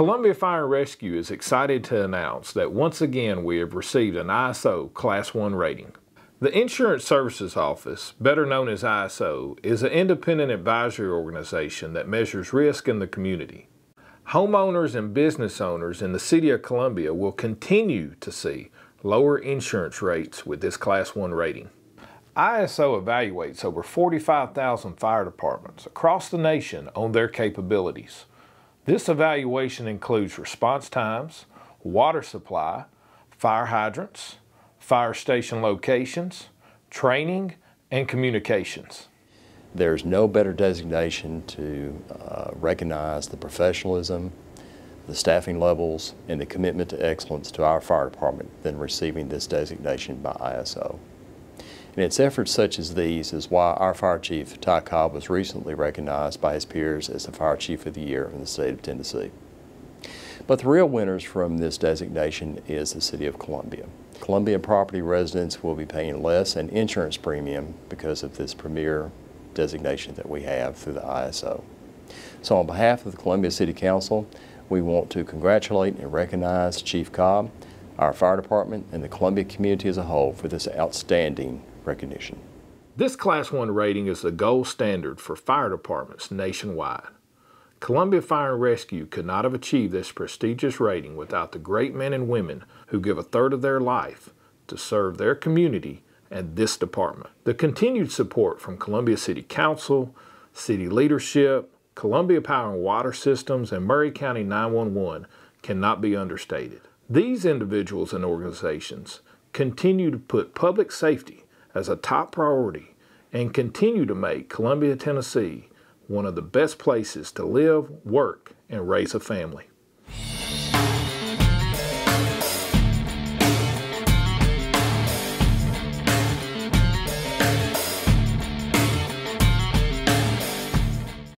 Columbia Fire Rescue is excited to announce that once again we have received an ISO Class 1 rating. The Insurance Services Office, better known as ISO, is an independent advisory organization that measures risk in the community. Homeowners and business owners in the City of Columbia will continue to see lower insurance rates with this Class 1 rating. ISO evaluates over 45,000 fire departments across the nation on their capabilities. This evaluation includes response times, water supply, fire hydrants, fire station locations, training, and communications. There's no better designation to uh, recognize the professionalism, the staffing levels, and the commitment to excellence to our fire department than receiving this designation by ISO. And it's efforts such as these is why our Fire Chief, Ty Cobb, was recently recognized by his peers as the Fire Chief of the Year in the state of Tennessee. But the real winners from this designation is the City of Columbia. Columbia property residents will be paying less in insurance premium because of this premier designation that we have through the ISO. So on behalf of the Columbia City Council, we want to congratulate and recognize Chief Cobb, our fire department, and the Columbia community as a whole for this outstanding recognition. This Class 1 rating is the gold standard for fire departments nationwide. Columbia Fire and Rescue could not have achieved this prestigious rating without the great men and women who give a third of their life to serve their community and this department. The continued support from Columbia City Council, city leadership, Columbia Power and Water Systems, and Maury County 911 cannot be understated. These individuals and organizations continue to put public safety as a top priority and continue to make Columbia, Tennessee one of the best places to live, work, and raise a family.